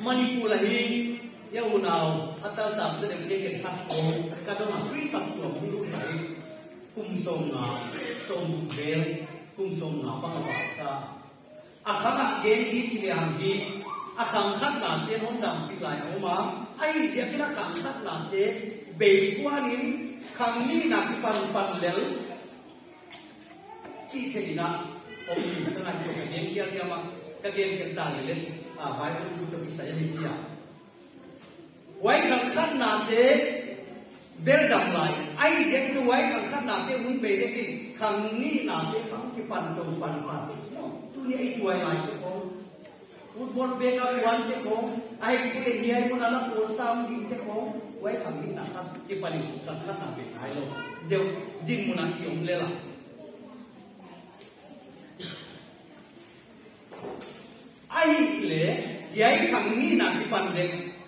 manipula hi yêu nào atal tam sẽ được cái cái thắt cổ cái đó là quý sắc của mình lúc này cùng sông ngà sông bèo cùng sông ngà bằng bạc ta à khắc ngà cái đi chỉ là hàng hi à khang khát là tiền hôn đam phi lại ông mà ai giờ cái là khang khát nà tên bể qua đi khang ni nà cái pan pan lel chỉ thế na ông mình đang làm cái game kia kia mà cái game hiện tại là à vài con chúng tôi sẽ đi kia quay khăn khát nà thế bel đầm lại ai sẽ cái quay khăn khát nà thế muốn bể cái gì khăn ni nà thế khăn cái pan đầu pan pan tu ni ai quay lại cái con football bê cao quan cái con ai cái này hiai muốn là cuốn sam đi cái con quay khăn ni nà khăn cái pan khăn khát nà bể ai lo đều din muốn ăn cái ông lê lại ai lệ giấy khẳng ni na cái phần đen khẳng khát na đế bể quan đen chắc cũng phải đâu dễ đi nó khẳng khát nào bể quan ông đi ai lệ giấy khẳng ni nào cái phần phần lệ giấy nào bằng ita ina isim sakte beginner te primary name chik chik ai si te ama ho ni chin huna khẳng tu nang cái phần tu na ông đi wai je kina khẳng ni na คริสต์ตัวมันกุลาเต ขังนี้นาเล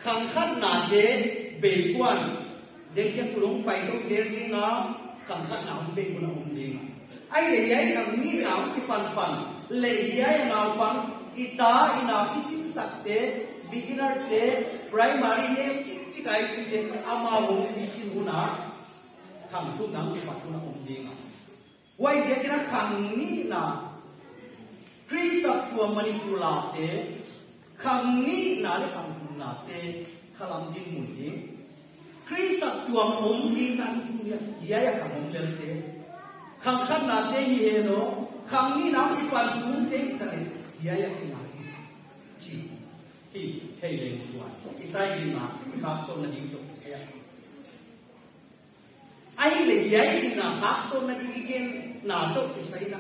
ขังกุลาเตขลังดินมุนีคริสต์ตัวอมดีนันกุยยายขังอมเลเตขังขันนาเตเยโนขังนี้นาอิปันตุเตตะเลยยายขัง Krista tua manipula te khang ni na le khang tu na te khalam din mun ni Krista tua om ni na ni ya ya khang om le te khang khan na te hi he no khang ni na ki pan tu te ta le ya ya ki na chi hi hey le tua isai ni ma ka so na ni to ya ai le ya ni na ha so na ni gen na to isai na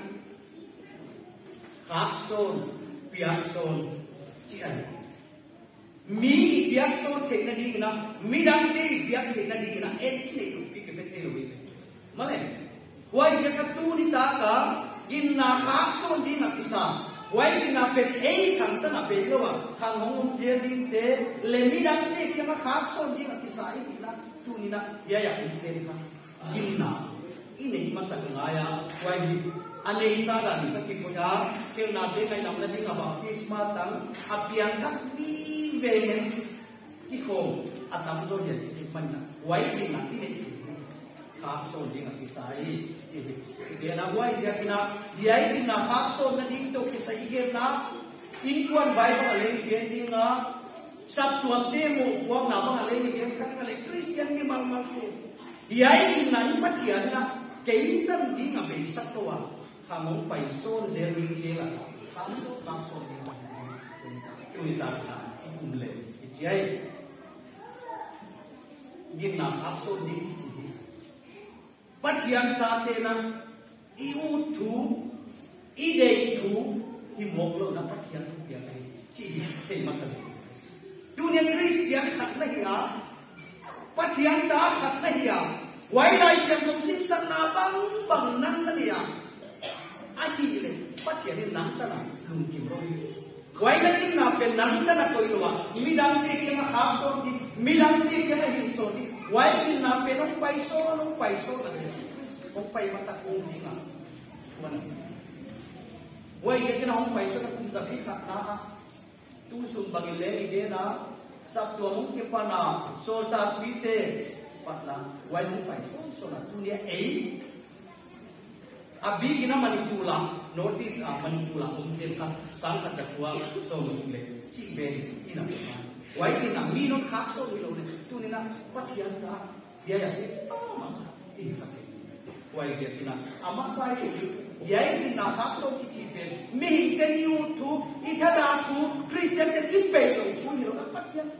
mi đam te piak thế na đi na en chi ne pi ke pe te lo wi male wai je ka tu ni ta ka gin na khát son đi na kisa wai gin na pe ei kan ta na pe lo wa khang hong hong je din te le mi đam te ke ma khát son đi na kisa ai na tu ni na ya ya ni te ka gin na ini masa ngaya wai ane isa da ni ki ko ya ke na te kai nam na ni nga ba kisma tang apian thak ni ve ne ki ko atam zo ye ki man na wai ni na ni ne khak so ni nga ki sai. Ki na wai ja ki na yai ki na khak so na ni to ki sai ge na in kwan bai ba le ni ge ni nga sab tuam te mo wa na ba le ni ge khat ka le christian ni mang mal so yai ki na ni pa thian na ke di nga be sak wa khang mong pai son zel ring ye la khang so khang so ni la chui ta ta kum le ki chai gin na khak so ni ki chi pat ta te na i u thu i de thu hi mok lo na pat hian thu pia kai chi te ma sa tu christian khat na hi a pat hian ta khat na hi a wai lai siam kum sin sang na bang bang năng na ni patia ni nang ta na lung kim roi wai na tin na pe nang ta na koi lo mi dang te ke ma khap so di mi dang te ke ma hin so di wai tin na pe no pai so no pai so na de ko pai ma ta kung ni nga wana. Wai ye ke na hong pai so na kum za phi kha na ha tu sum bagi le ni de na. Sab tua mung ke pa na. So ta pi te pa na. Wai mu pai so so na. Tu ni ei. Abi gina manipula notice a manipula mungkin kan sang kata kuwa so mungkin ci be ina ma wai ina mi non khak so mi lo ne tu ni na patian ta. Dia ya ma ini ka wai je ina ama sai ke ya ina khak so ki chỉ be mi ke yu tu ita da tu christian ke ki pe lo tu ni lo patian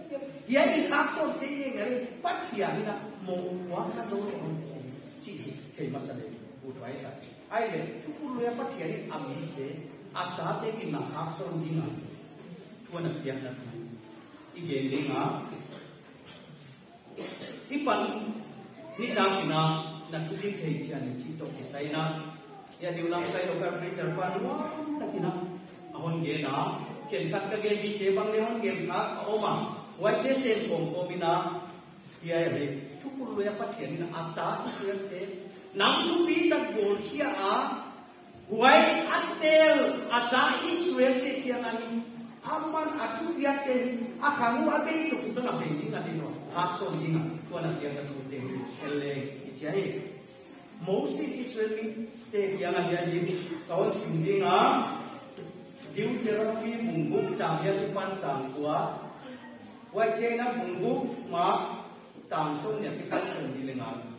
ya i khak so ke ni ngari patian ina mo wa ka so mà ci ke masale utwai sa ai le tu lu ya patia ni ami te ata te ki na ha so ni na tu na pia na i ge ni nga i pan thì na ki na na tu ki thei cha ni chi to ki sai na ya diu lam kai lo ka pri char pan wa ta ki na ahon ge na ken kat ka ge bi te bang le hon ge ka o ma wa te sen ko ko bi na ya ya le tu luôn ya patia ni na ata ti te nang tu pi ta gol kia a, huai atel ada Israel te kia nani aman atu biak te akhangu abe to tu na be ni na ni no. Ha so ni na ko na dia ka tu te ele jai mo si israel ni te ya na dia ni. Ka wa sim ni nga, diu te ra fi mung bu chang ya ni pan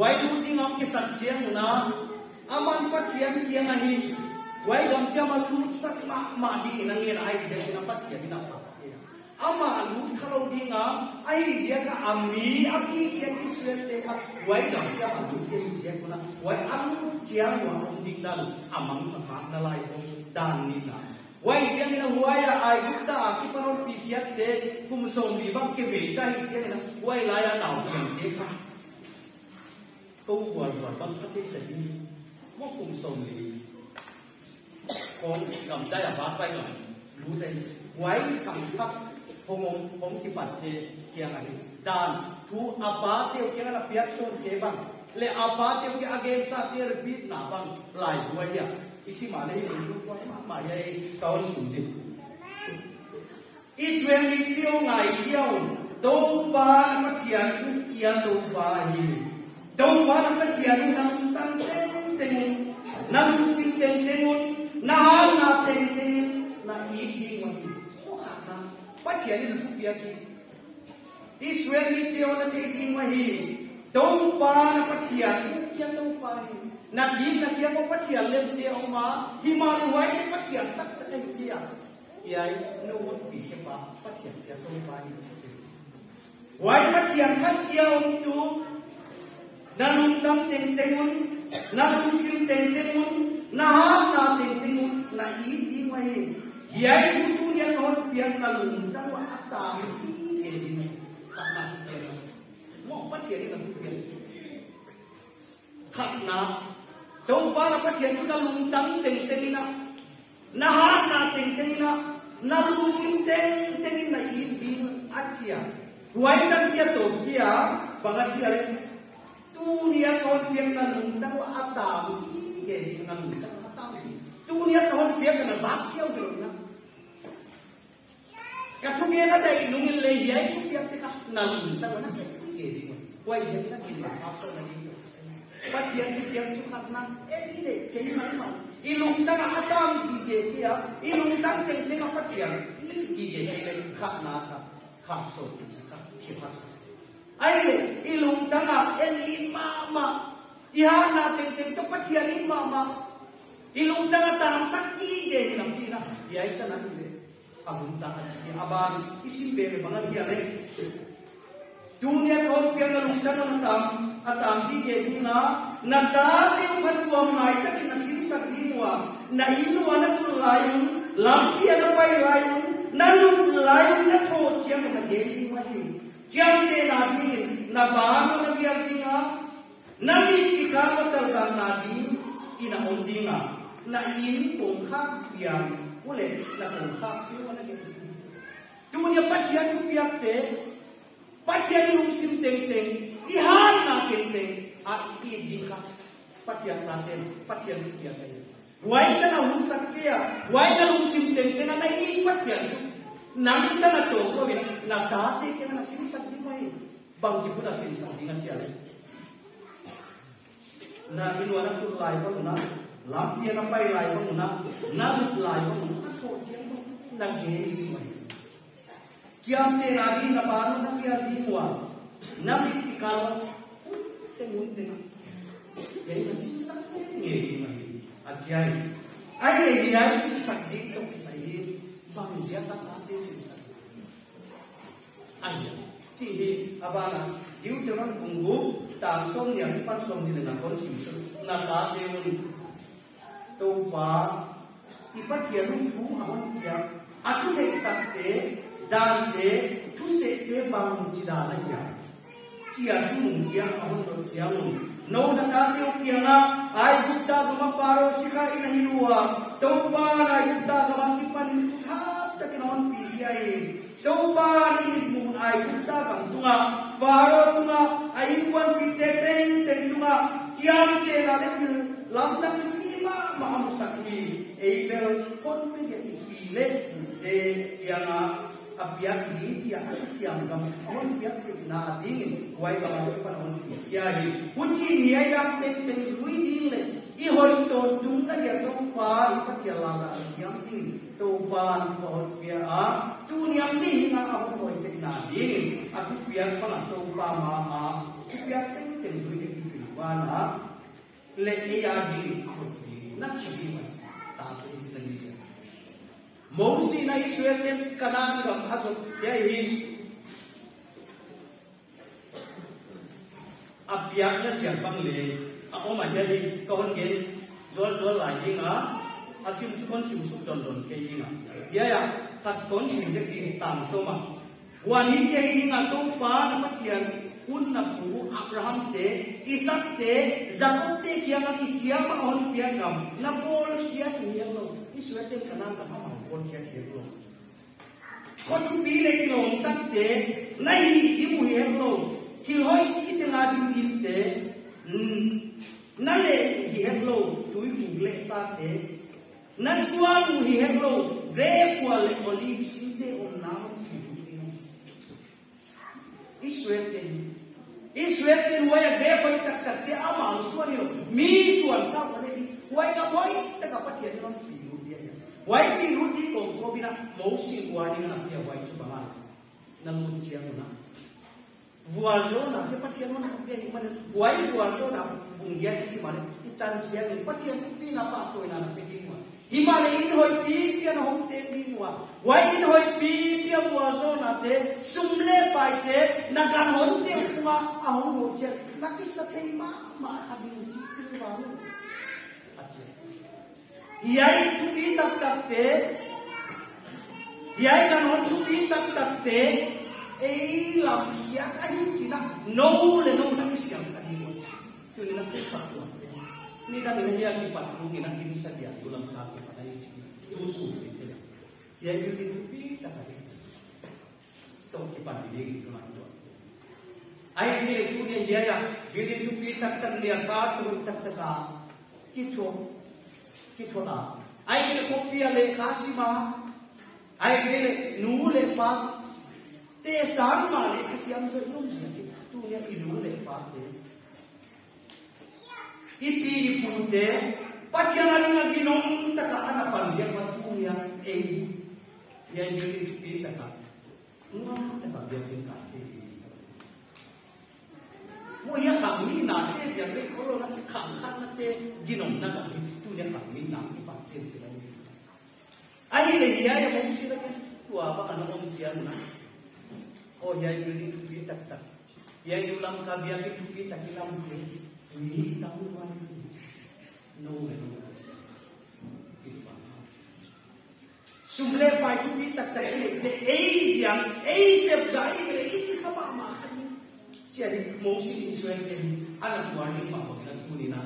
wai lu ding om ki sak chiang na aman pa thiam kiang a hi. Wai dom cha ma lu sak ma ma di na nge na ai je na pa thiam na pa ama lu thalo ding a ai je ka ami a ki kiang ki sel le a wai dom cha ma lu ki je ko na wai a lu chiang wa om ding dal amang ma kha na lai om dan ni na wai chiang na huai ra ai ku ta ki paron pi khiat te kum som bi bang ke ve ta hi chiang na wai la ya nau chiang te kha câu vườn và tâm các cái tình yêu vô cùng sầu lý. Không cầm tay là bác bay ngầm lũ đây, quái thẳng khắc không ông không thì bật thế kia này đàn. Thu à bá tiêu kia là biết sôn kế bằng. Lệ à bá tiêu kia again sa kia là biết nà bằng. Lại quay à. Isi mà lấy lúc quay mà mà vậy con sủng đi Israel tiêu ngày tiêu đâu ba mất thiền cũng kia đâu ba hiền. Taubaran fialu nang tangten tenin, nang singten tenin, nahal na tenin tenin, na hindi mahi. So kata, pati ani lupu piyaki. Iswe ni teo na tenin mahi, taubaran patiyan, kya taubaran. Na di na kya ko patiyan le teo ma, himali huay ni patiyan tak tak kya. Iyay, no one pi kya pa, patiyan kya taubaran. Huay patiyan kan kya untu, chia khat kia om tu na nung tam ten ten un na nung sim ten ten un na ha na ting ting na i di mai hiai chu tu ya non pian na lung ta wa ta mi e di ta na e mo pa ti ni na tu pian khat na do pa na pa ti ni na lung tang ting ting na na ha na ting ting na na lung sim ting ting na i di atia Huwag nang tiya to, kiya, bangat siya rin, tu niya kon piang na lung tang wa atam, ke dengan dunia tahun dia kena zakil dulu na katu dia na dai nungin le ya itu dia tika nang ta na ke ke di ko ai je na ki na apa na di là dia ki dia chu khat na e di le ke ni mai ma ilung ta cái atam mà ke dia ilung ta teng teng apa dia i ki ke ke le khat na kha kha so ki ka ki kha ai le ilung ta na en li ma mama Iha na ting ting to patia ni mama. Ilung tanga na tanang sakti de ni nam tina. Ya ita na ni Abun ta ka chi aban isim bele bangan dia le. Dunia ko pia na lung ta na tam atam di de na na ta ti u kan tuam mai ta ki na sim sak ni wa. Na inu ana tu layun lam ki ana pai layun na lu layun na tho chiang na de ni wa ni. Chiang de na ni na ba na bia ni na Nabi ikaw talaga natin inaunding nga na ini tungkak yang boleh na tungkak yung wala gitu. Tumun yung patiyan yung piyakte, patiyan yung sim teng teng, ihan na teng teng, at hindi ka patiyan natin, patiyan yung piyakte. Why na nahungsak kaya? Why na nung sim teng teng na naiipat yan? Nang ka na to, na dati kaya na sinisag di mo eh. Bangji ko na sinisag di nga siya na inuana tu lai ko na lam pia na pai lai ko na na lut lai ko na ko chiam ko na ge ni mai chiam te na di na pa na pia di wa na mi ti ka lo te mun te ge na si sa ge ni mai ajai ai le di ai si sa di ko ki sa di bang, dia ta ta te si sa ai chỉ hi abana diu cho nó cùng ngủ tạm sông nhà cái pan sông thì là con chim sông là cá đều tu ba thì bắt hiện lúc chú hả con kia à chú thấy sắc thế dan te tu se te bang chi da la ya chi a tu mung chi a a hon ro chi a mung no na ta te o ki na ai gutta tu ma faro si ka ina hiwa to pa na gutta ka ma ki pan ha ta ki non pi ya e to pa ni mu ai gutta bang tu nga faro tu ai kwan pi te ten thì tu nga chiam te la le tu lam na tu ni ma ma am sak ni e bel kon pe ge pi le de ya nga apiak ni tia chiam gam on piak te na ding wai ba ma pa on ya hi. Kunci ni ai dam te te sui ding le i hoi to tung na ya to pa i pa tia la la siam ti to pa ko pia a tu ni am ni na a ho hoi te na di a tu pia pa na to pa ma a tu pia te te sui te ki pa na le e ya di ko ti na chi ma ta tu ni ni mô si na Israel tem kanan gam hazot ya hi. Apyak na siya pang le ako ma ya hi kahon gen zol zol lai hi nga asim chukon sim su don don ke hi nga ya ya kat kon sim je ki tam so ma wan hi je hi nga to pa na patian kun na pu Abraham te isak te Jacob te kia nga ki chia ma on kia ngam na pol kia tu lo Israel tem kanan gam con kia thiệt luôn. Có chú bí lên lo tak te nai đi mù hiệp luôn. Thì hỏi chỉ te là đi im tế nó lệ hiệp luôn túi mù lệ sa tế nó xua mù hiệp luôn rê qua lệ có lý xin tế ổn nào Israel tên. Israel tên huay bê quay tắc tắc tế ám ảo xua điều mi xuân sao có lệ đi? Huay gặp huay tất cả bắt thiệt nó wai pi ruti ko ko bina mo si wa ni na pia wai chu ba na mun chia na vual zo na ke patia na pia ni man wai vual zo na bung dia si man tan chia ni patia pi na pa to na pe ni wa himale in hoi pi pia na hom te ni wa wai in hoi pi pia vual zo na te sumle pai te na gan hon te kuma a hon ho che na ki sa te ma ma ha bi chi ti wa yai tu i tak tak te yai gan hon tu i tak tak te ei lam ya ka hi chi na no le no na ki siam ka ni tu ni na ku sa tu ni da ni ya ki pa tu ni na ki sa dia tu lam ka ki pa ni chi tu ni te yai yu ni ka to ki pa ni ni tu na tu ni le tu ni ya ya yu ni thu i tak tak ni ka tu tak tak ka ki thu ki le le khasima ai le nu le pa te san ma le khasiam zo num ji tu ne i nu le pa te i pi i pu te patiana nga ginom ta ka ana pan je pa tu ya e ya ni ni pi ta ka đi ta ka ya pi ka te mo ya ka mi na te ya le ko ro na ka khan na te ginom na ka tu ne ka mi na ki pa te ai le ya ya mo si la ke tu apa kana ông si ya na tak tak ya ni ulam ka bia ki tu bi tak lam ke ni ta u wa no le no sumle pa tu bi tak tak le le ei yang ei se da i le i chi ka ma ma khani chi ari mo si ni su en ke ana tu ani ma ko na tu ni na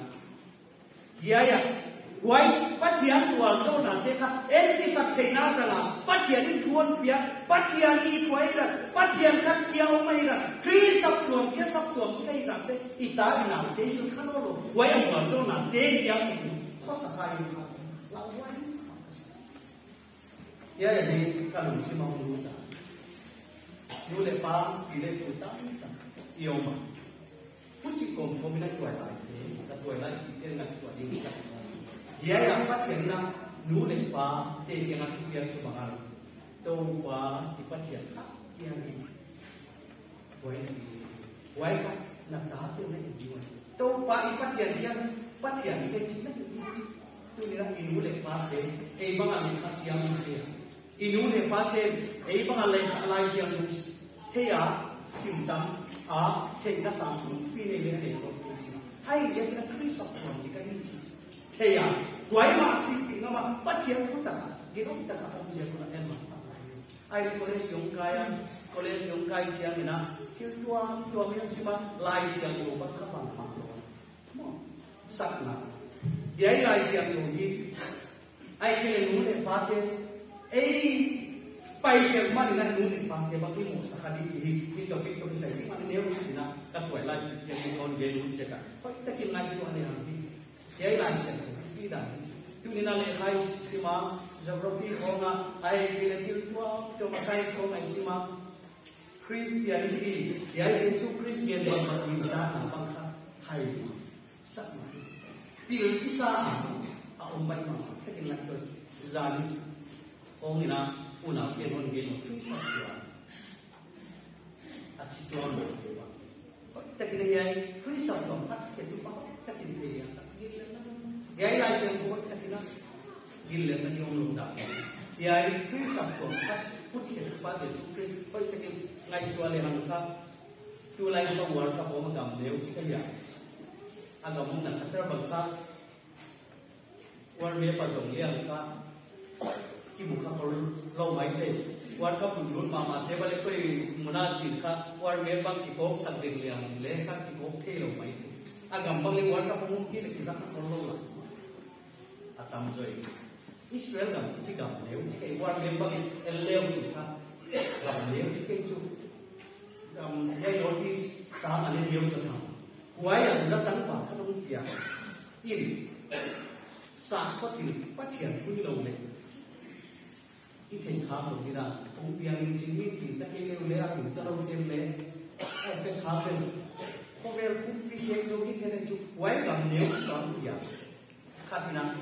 ya ya wai patia tua zo na te kha en ti sak te na za la patia ni tuon pia patia ni tuai ra patia khat kia mai ra kri sap tuon ke sap tuon ke ra te i ta na te i kha no wai ang wa zo na te kia ku kho sa ka i kha la wai ya ya ni ka lu si ma lu ta nu le pa ki le tu ta ta i ma pu kom ko tuai lai tuai lai ki te tuai ni dia yang phát triển na nú lên thì cái yang aku biar tu mahal to pa thì phát triển khác kia quay wai quay ka là ta tu na di wai to pa thì phát triển kia, phát triển cái chính tu ni na inu le pa te e bang ani khasiam ni inu le pa te e bang ale alai siam ni te ya sim tam a te na sam pi ne le ne ko hai je na kris of ni ka ni te ya tuai ma si pi ngama patia ku ta ge ko ta ka om je ko na en ma ai college yung kaya college yung kaya siya na kil tua tua yang sima lai siya yo ba ka bang ma mo sak na yai lai siya yo hi ai ke nu ne pa te ei pai ke man na nu ne pa te ba ki mo sa khali ji hi to ki to ki sai ki man ne ru si na ka tuai lai ya ki kon ge nu se ka pa ta ki yai lai siya ki da tu ni na le khai sima geography ko nga ai ki le ki tua to ma science ko ngai sima Christianity ya Yesu Christian ba ma ni da na ba ka hai sak ma pil isa a um bai ma ka ki na to zani ko ni na una ke non ge no free sa ya a si to no ke ba ta ki ya free sa to ta ke tu pa ta ki ni ya ta ki le na ya ila se ko ta ki na gi le na ni on da ya free sa to ta put ke pa de su free pa ta ki ngai tu le han ka tu lai so war ka ko ma gam deu ki ka ya agam na ka tra ba ka war me pa jong liang ka ki mu kha ko lo mai te war ka pun run ma ma te ba le koi muna chin kha war me bang ki ko sak ding liang le ka ki ko the lo mai te agam bang le war ka pun ki le ki ra ka lo la atam zoi Israel gam chi gam nếu chi kai war me bang el leu chi kha gam leu chi kai chu gam ye đi sa mà le leu sa thang quái là sự tăng phản các ông kia in sa có thể phát triển quy đầu này cái thành khá của cái là cũng mình chính mình thì ta cái lêu lẽ, thì ta đâu thêm lẽ. Ai phải khá lên có vẻ cũng bị hiện rồi cái thế này chụp quái làm nếu chọn kia khác thì nào?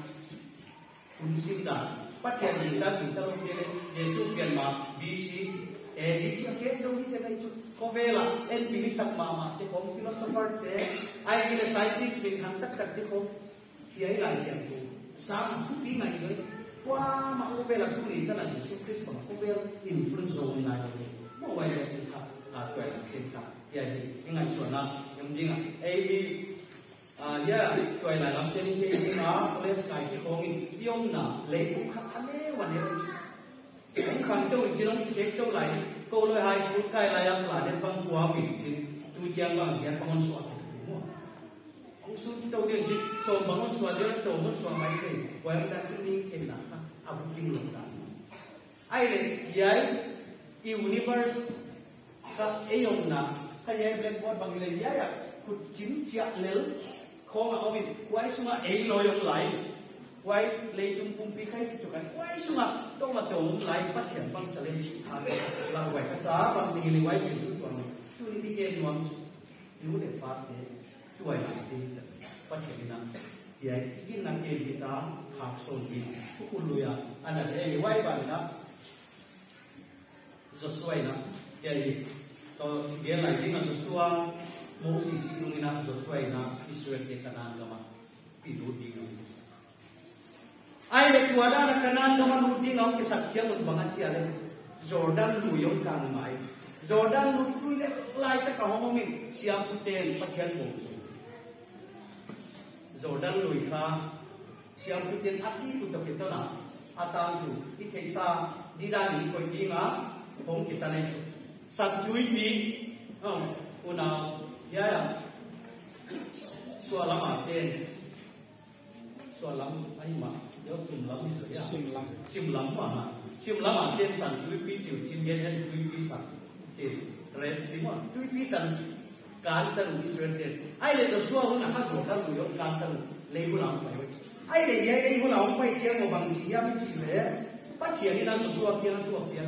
Cũng xin ta phát triển thì ta thì ta đâu thêm Giêsu tiền mà BC eh di chia ke jo hi te kai chu ko vela en pi sak ma ma te ko philosopher te ai ki le scientist bin thang tak tak te ko hi ai lai siam tu sa ma pi ngai qua mà ko vela tu ni ta la Jesu Christ ma ko vela influence zo ni ngai ni mo wai le ni a twa la chen ka ya ni ngai chu na ding a ai ya twa la lam te ni ni na ko le ki ko ni tiom na le ku kha thane wa ne cũng khăn đâu chỉ nó chết đâu lại. Cô lôi hai số cái là em là đến băng quá bị chứ. Tôi chẳng bằng hiện bằng con soạn ông xuống đâu điện chỉ số bằng con soạn để tổ con soạn mấy quay ra chúng mình cái nào khác à cũng kinh ai lại vậy universe. Ka ayong na kaya blackboard bang ile ya ku à? chin chia lel ko nga omin kwai sunga ei lôi yung lai quay lấy chung cung pi khai cho cái quay xuống à đâu là tổng lại bắt triển bằng trở lên sự thà là quay cái giá bằng gì lấy quay cái thứ còn chú đi cái nhóm chú để phát thế. Tuổi là đi phát triển năng thì ấy, cái năng cái gì đó học sâu đi cũng cũng lùi à anh là cái quay bằng đó rồi xoay nó thì to dia lại đi mà rồi xoay mỗi gì gì cũng như nào rồi xoay nó Israel cái kanan cái mà pi đủ đi nó ai le tuada na kanan no manu ding ang ke sakya mun bangan chi ale jordan lu yong kang mai jordan lu tu le lai ta ka homo min siam tu ten pathian mo chu jordan lu kha siam tu ten asi tu to ke to na ata tu ti ke sa di da ni ko di nga hom kita ne chu sat tui ni oh una ya ya sualama ten sualam ai ma yo tum lam rồi ya sim lam sim lam mà sim lam à tiên sản quý quý chịu chim gen hen quý quý sản chỉ red sim à quý quý sản cán tân Israel tiên ai lấy cho xua hơn là hát rồi người ông cán tân. Lấy của lòng phải ai lấy lấy của lòng phải chơi một bằng chỉ em chỉ lẽ phát triển đi đang cho xua kia nó xua kia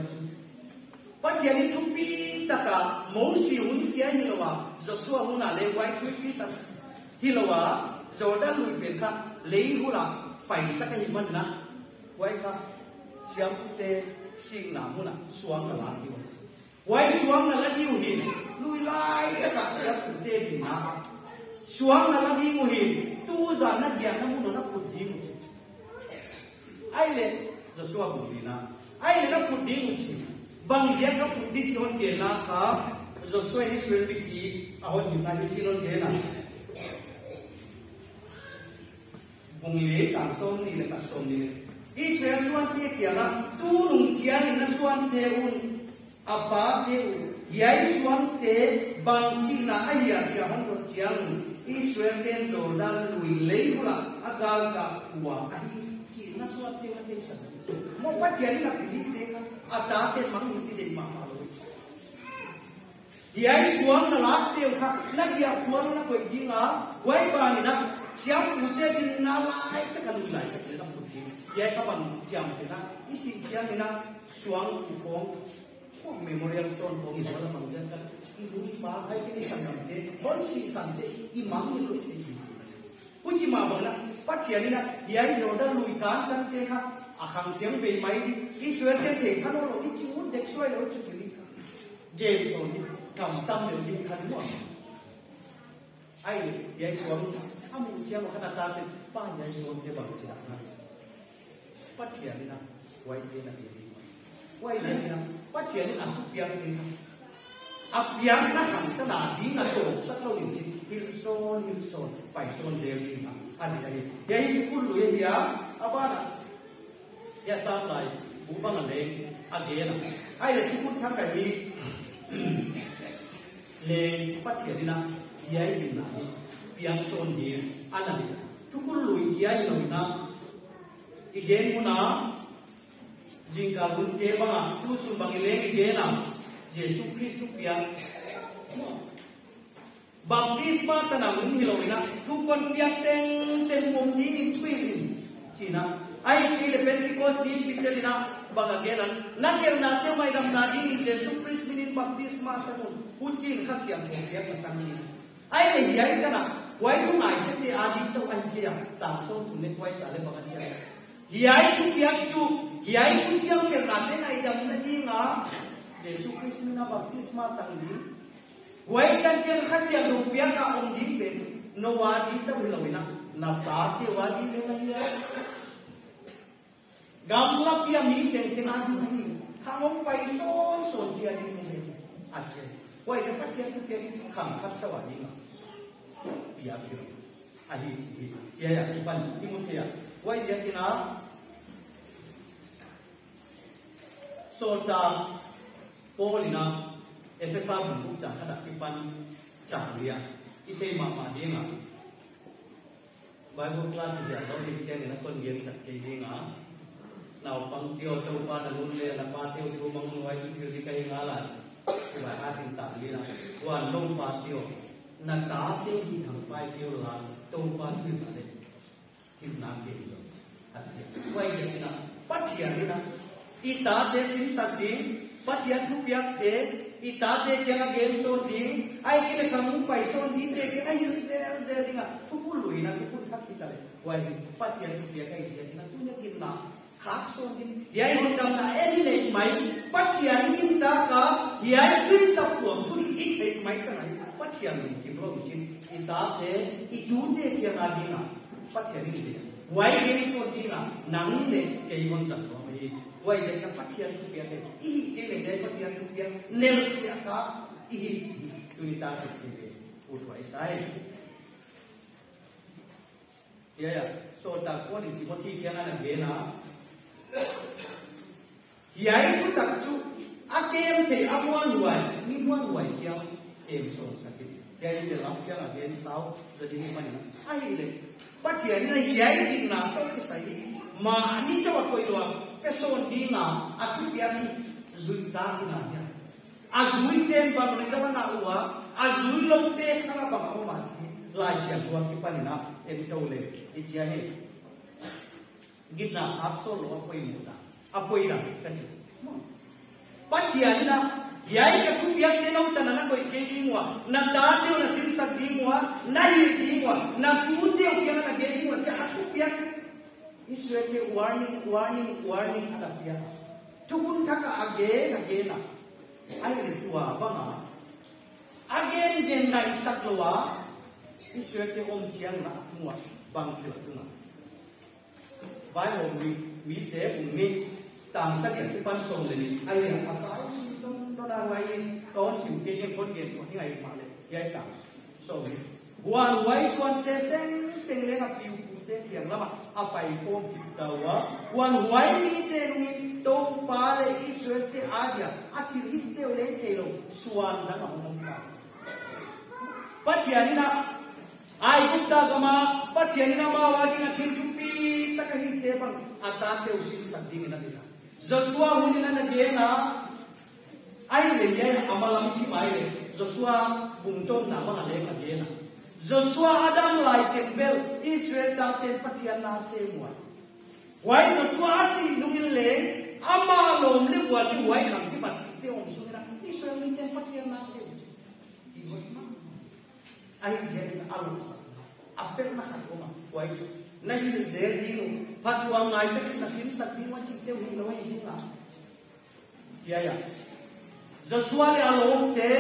patiani thupi taka mosi hun kia hilowa joshua huna le wai thui pi sa hilowa jordan lui pe kha le là pai sa ka himan na wai kha siam te sing na muna suang na la ki wa wai suang na la ni u hin lui lai ka ka siam te tê ma suang na là làm u hin tu za na dia na mu na ku di mu ai le joshua hu đi na ai le nó ku di mu chi bang zia ka ku di chi hon de na ka zo suai ni suai bi ki a ni na ni na càng sông đi là càng sông đi Israel suan te kia la tu nung ni na suan te un apa te u yai suan te bang chi na aya kia hon ro chia Israel ten do dal lui lei la agal ka wa ahi chi na suan te na te sa mo pa ni la ki te à ta te mang ni te ma ma lo yai suan na la te ka na kia kuan na ko di nga wai ba ni na siang u te din na la ai te ka lui lai ka te da ku ti yai ka ban jam te na isi siang ni na suang ku kong kung memorial stone kung ito na pangsan ka, ibuli pa ay kinisanam de, kon si sante, imang ilo ito. Uji mabang na, patiyan na, yay lùi lui kan kan te ka, akang tiyang bay may di, iswer te te ka no, ichi un dek xoay lo ito kili đi Game so di, kam Ai yo di kan mo. Ay, yay suwang, amu siya mo kanatatin, pa yay suwang te bang siya na. Patiyan na, way đi quay ito. Way te na, phát triển là việc nào. Áp việc nó hẳn ta là đi là tổ sắc lâu điều chỉnh. Hil son hil son phải son đều đi mà anh đây vậy cũng lùi thì à à ba ya sao lại bố bằng là lên à ghế là ai là chúng cũng thắc cái gì lên phát triển đi nào. Vậy thì là việc son gì anh là chúng cũng lùi vậy rồi na igen mo na jingka bunte banga tu su bangile ge na Yesu Kristu pia baptisma tana mun hilowina tu teng teng mom di twin china ai ki le pentecost di pitelina banga genan na ker na te mai dam na di Yesu Kristu min baptisma tanu puchin khasiam ko pia tang ni ai le yai kana wai tu ngai te adi chau an kia ta so tu ne wai ta le banga chia yai tu pia chu yai tu chiang ker na te nai dam na di nga Yesu Kristu na baptisma tang di Wai kan chen khasya rupiah ka om di pe no wa di cha wi lawina na ta ti wa di di ni ha ngom pai so so dia di ni a che wai ka pa chen ke kham khat sa wa di na pia pia a hi chi ya ya i pan ti mu ya wai ya ti na so ta Paulina Efesa buku cak ada pipan cak dia. Itu mama dia ngah Bible class dia tahu dia cakap nak kon dia sakit dia ngah Nau pang tio tau pa na lun le na pa tio tu mang nuai tu tio di kai ngalan Kuba atin tak li na Wan long pa tiêu. Là ta tio di thang pai tio lan Tau pa rồi. Thật sự. Quay về cái nào? Bắt chuyện cái nào. Y tá thế sinh sản te bắt tiền thu việc thế y tá thế kia là game số ding ai ki le cầm pai số di thế cái ai yu ze ze đi a tu ku lui na ku thak ki đấy quay. Bắt pa thu việc cái gì thế na tu ne kin nào khak so din ya i hon na e ni le mai pa ti ai ta ka ya i kri sa ku tu ni i te mai ka na pa ti ai ki bro chin ta te i tu te kya na ding a pa ti ai ni le wai gen so ding a nang ne ke i hon cha so mai wai je ka pa ti ai ku pia ke i ke le dai pa ti ai ku pia nel sia ka i tu ni ta se ki về. u thai sai. Yeah, yeah. so ta ko ni ti mo ti kya na yai tu tak chu a kem te amuan muan wai ni muan wai kya em so sa ki ya ni de lam kya la gen sao de di ma ni ai le pa ti ni na yai di na to ki sai ma ni cho ko i do pe so di na a tu pia ni zui ta ni na ya azui ten ba ni sa na uwa azui lo te khana ba ko ma ti lai sia ko ki pa ni na em to le Ti chia he git na ap so lo ko i mu ta a ko i na ka chi pa chia ni na yai ka thu piang te nong ta na ko i ke di mu na ta te na sim sak di mu na hi di mu na tu te o piang na ke di mu cha thu piang Israel ke warning warning warning ada piang tukun kaka again again na ai le tua ba ma again gen na isak lowa Israel ke om chiang na mua bang ke tu na vai ho mi mi te un ni tam sa ke pan song le ni ai le asa si tong to da wai ton sim ke ke kon ke ko ni ai ma le yai tam so wan wai suan te teng teng le na piu te tiang lama apai pon ki tawa wan wai mi te ngi to pa le israel te adia ati hit te le te lo suan na ta, mong ka đi na ai gupta kama patiani na ma wa ki na thin chupi ta ka hit te bang ata te usin sakding na dina Joshua hunina na dia na ai le ye amalam si mai le Joshua bungtom na ma le ka dia na Joshua Adam lai kembel, Israel daten patian na se mua. Wai Joshua asi nungin le ama lom le buat di wai kang di pat te om sumira Israel ni ten patian na se. Ibu ma. Ai je na alu sa. Afer na kan koma wai tu. Na hi zer di lo patwa ngai te na sin sak di wa chik te hu lo wai di na. Ya ya. Joshua le alom te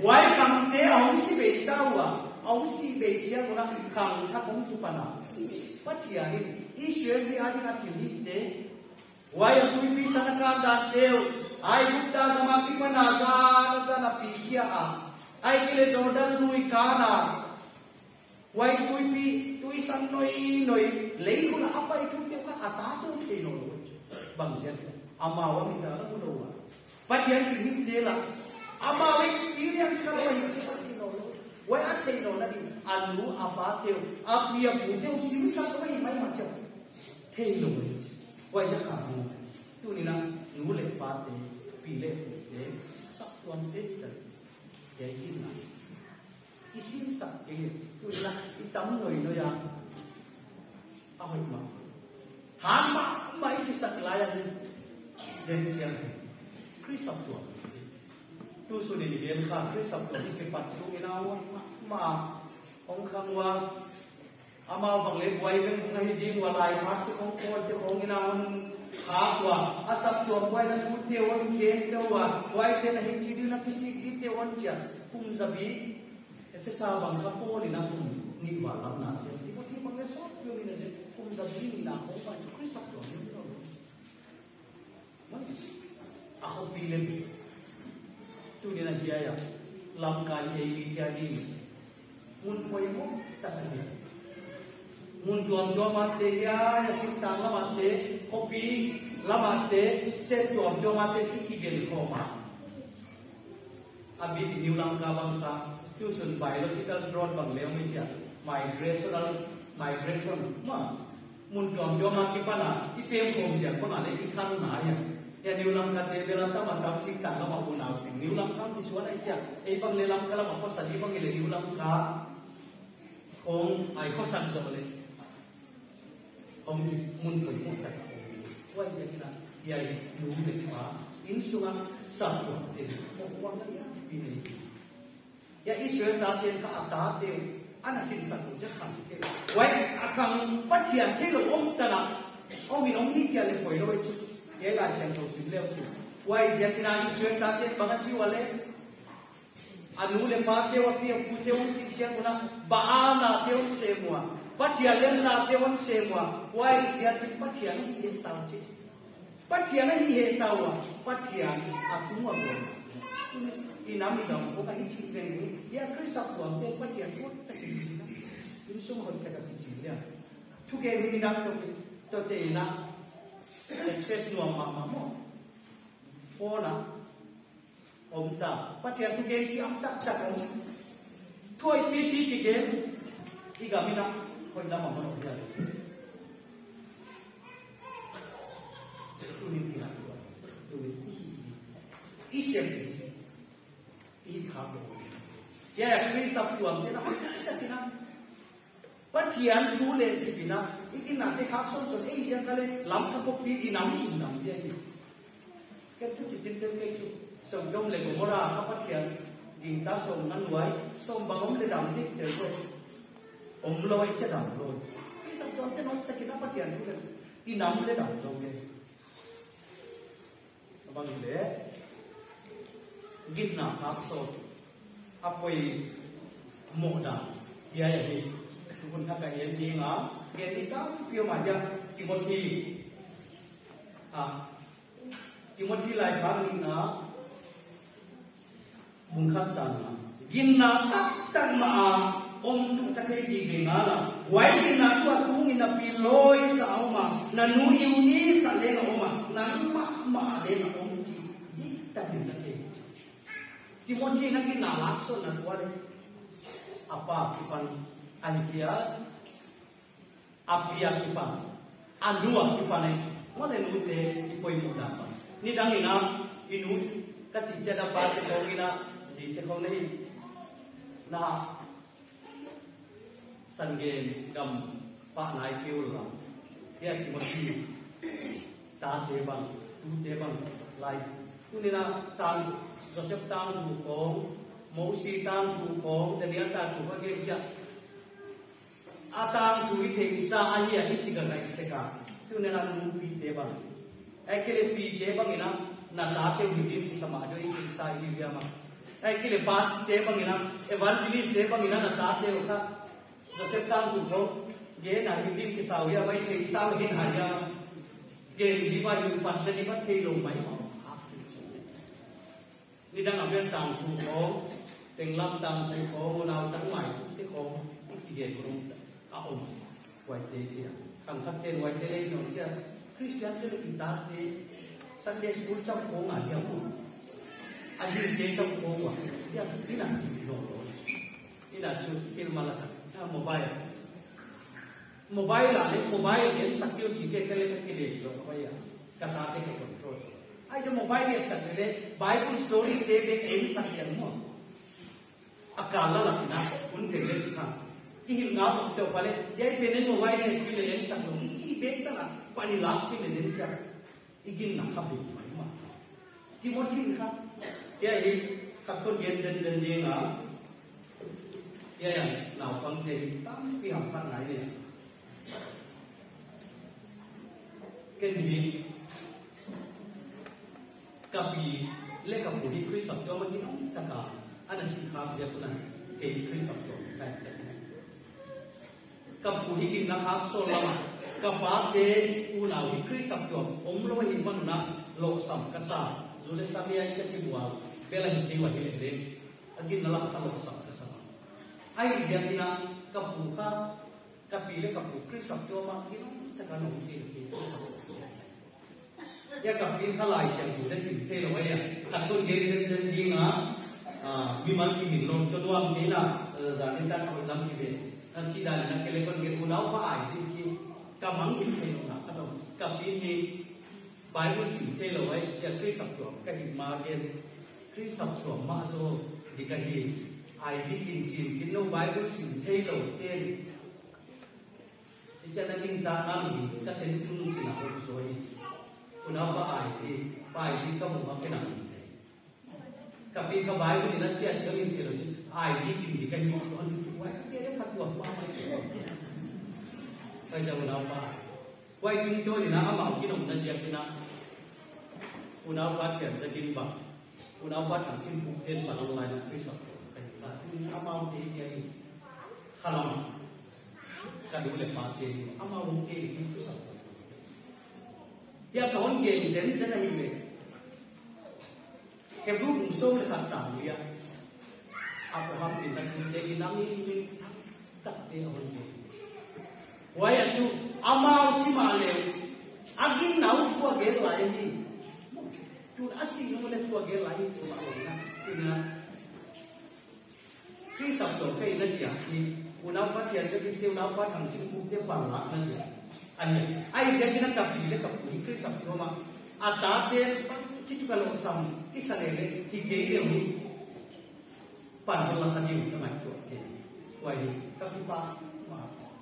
wai kang te ong si be ta wa ông si bề chia của nó khẳng thắc cũng tu pana bất thì à ý xuyên đi ai đi thì đi thế wai aku pi sana kam dan teu ai bukta nama pi pana sa sa na pi kia a ai kile jordan lui kana wai tui pi tui san noi noi lấy ko na apa itu teu ka ata tu ke no bang jen ama wa mi da la ko do wa pat yan ki hi de la ama experience ka wa wai a thei no na di anu apa teu apia pu teu sim sa ko mai mai ma chau thei lo wai wai ja kha mu tu ni na nu le pa te pi le te sak tuan te cái tin ki cái xin sim cái gì tôi là cái tấm người nó ra ya hồi mà ma mà ma mai ki sak la ya jen jen Chris sak tuan tu su đi đến kha Chris sak tuổi cái pat tu cái nào mà ông khang qua ama bang le boy ben ngai ding wa lai ma cái kong ko ti kong ha wa asap to boy na tu te on ke te wa boy te na hin chi di na kisi ki te on cha kum zabi e fe sa bang ka po ni na kum, ni wa lam na se. Ti ko ti bang le so yo ni na je kum zabi ni na ko pa chu kri sap to ni no ako pilim tu ni na hiya ya lam ka ye ni ya ni mun koi mo takani mun tuam tuam ate ya ya sintang la mate kopi la mate step tuam tuam ate iki gel koma abi di new lang ka bang ta tuition biological broad bang leo mi cha migrational migration ma mun tuam tuam ate pana ipem kom sia ko na le ikhan na ya ya new lang ka te bela ta ma tam sing ta la ma puna new lang kam di suara icha e bang le lang ka la ma ko sa di bang le new lang ka ông ai khó sẵn rồi lên ông muốn cười một cái quay về là vậy đủ để phá in sung ăn sản phẩm tiền một quan đấy vì này ya Israel ta tiền cả ta tiền anh xin sản phẩm chắc hẳn cái vậy à khang bắt tiền thế rồi ông ta là ông vì ông đi tiền để khỏi rồi chứ cái là xem đầu xin leo chứ vậy giờ thì Israel ta tiền bằng cái lên anu le pa te wa pi pu te un si sia kuna ba ana te un đi hết tàu à na te un se mua wai sia ti patia ni e tau chi patia na hi he tau wa patia a tu wa bo i nam ni dong ko ka hi chi ve ni ya kri sa ko te ko ta ki chi na in sum ho ka ki chi ya tu ke ni na to to te na access no ma ma mo fo na ông ta. Bắt tiền tu gen si ông ta chắc ông. Thôi pi pi ki gen i ga mi na ma ya tu ni ki ha tu ni i sem i kha ko ya kri sap tu am te na ta ti na bắt tiền thu lên thì na i ki na te khak son son ei jan cái này lam ka bốc pi i nam sum nam dia ni cái thứ chỉ tin đến cái chút. Sông trong lệ của ra nó phát hiện in ta sông ngăn quái sông bằng lệ đầm đi trời rồi chết cái sông trong cái nó ta kia nó phát hiện cũng được. Đi nắm lệ đầm rồi cái bằng lệ gin na khác sâu apoi mo da ya ya hi kun ka ka yen ji nga ke ti ka pio ma ja timothy à timothy lại khá ni na bung khát chẳng gin na tak tak ma om tu ta kai di ge nga la wai ki na tu atung in na pi loi sa oma. Na nu iu ni sa le na oma. Na ma ma le na om ti di ta ni na ke Timothy na ki na lakso na tuwa le apa kipan alikia apia kipan adua kipan ai mo le nu te ipoi mu da ni dang ina inu ka chi cha da pa te ko ina ji te ko nei na san gen gam pa nai kêu là ya ki mo ti ta thế bằng, tu thế bằng lại tu ni na tan Joseph tang tu có mo si tang tu có te ni ta tu ka ke cha atang tu i te sa a hi a hi chi ga nai se ka tu nên là nu pi thế bằng. Ai ke le pi bằng bang nào na ta te hi din ki sama jo i ki sa hi ya ma ai ke le thế bằng bang nào evangelist te bang nào na ta te ka Joseph tang tu ko ge na hi din ki sa ya bai te sa hin ha ya ge ni ba yu pa te ni ba te lo mai ma ni đang ở bên tàng khu phố tình lâm tàng khu phố nào tặng ngoài. Cái phố cái kỳ điển của ông à ông quay tế thì thằng thắt tên quay tế đây nó chưa Christian cái được ta thì Sunday school trong phố ngả nhiều không anh đi trong phố à ya đi nào đi đi nào chú cái mà là mobile mobile là lấy mobile đến sắc tiêu chỉ cái cái cái cái để rồi các bạn cái ta cái control ai cho mobile lihat sa kile bible story te be en sa yan mo akala la kina un te le sa ki hil nga ko te pale ye te ne mobile ne này le en sa no cái học văn lại đi. Kênh gì? Cặp gì cha cặp của đi khuy mai cho timothy đi ya hi cả, anh là den khám ye nga ya ya khuy con cho tam pi ham pa nai ne cái gì kapi đi ka puri kri sab to ma ni ta ka ana si kha je kuna ke kri sab to ka ka puri ki na hak so lama ka pa te u na wi kri sab to om lo hi man na lo sam ka sa zule ai che ki wa bela hi ki wa hi le agin na la ka lo sam ka sa ai je ki na ka pu ka ka pi le ka pu kri sab to ma ki ta lại xem bù đã xin thế rồi à. vậy thật tôi ghé chân chân đi mà. À vì mà khi mình lồng cho đoan đấy là ờ, giờ nên ta không làm gì về thậm chí là là cái lấy con ghế của nó có ai gì kia cả mắng mình phải nó bắt đầu cặp bì thì bài muốn xin thế rồi vậy chỉ cái sập cho cái gì mà cái cái sập cho mà rồi thì cái gì? Ai gì kinh chín chín lâu bái của xin thế tiên tên cho nên chúng ta làm gì ta tên cũng chỉ là rồi số nó có ai gì ba ai có một cái nào mình thấy cặp pin có bái ni na chia chia ni ke lo chi ai si ki ni ka ni so ni wa cái ke ka tu ma ma ke ka ja una ba wai ki to ni nó bảo cái đồng nó chia ki na una ba ke ta kin ba una ba ta kin bu ten ba bằng lai na ki so ka ka ni ama o te ki ai khalam ka du le pa ke ama o ke ki so ya kawan geng zen zen ahi le ke bu bung so le khat tam ya Abraham din nak sin le nang ni ni tak te on ge wai achu amao si ma le agin nau fu ge lai ni tu asi no le fu ge lai tu ma na ina khi sập tổ cây nó chỉ thì u nào phát hiện cho cái tiêu nào phát thằng sinh cũng tiếp bằng lạc nó chỉ anh ai sẽ cái tập đi tập đi cái sắp thôi mà à ta tiền chỉ chúng ta lo xong, cái sản này thì cái điều này bản thân là thành nhiều cái máy chuột cái vậy các chúng ta mà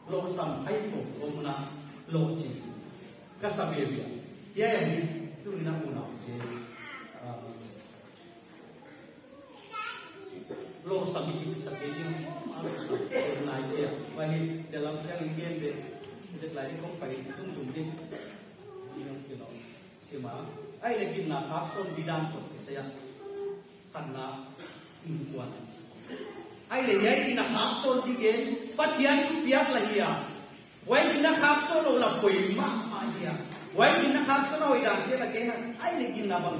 lo xong thấy một hôm nào lo chỉ các sản phẩm gì ya ya ni tu ni nak mau je lo sami itu sakit ni harus naik dia baik dalam cara ini việc lại không phải dùng dùng đi nhưng kiểu đó xí mà ai là kinh là pháp son đi đam của cái xe khăn là in quan ai là vậy kinh là pháp son đi cái bắt chiang chút biết là gì à vậy kinh là pháp son là quỷ ma mà gì à vậy kinh là pháp son là đam cái là cái này. Ai là kinh là bằng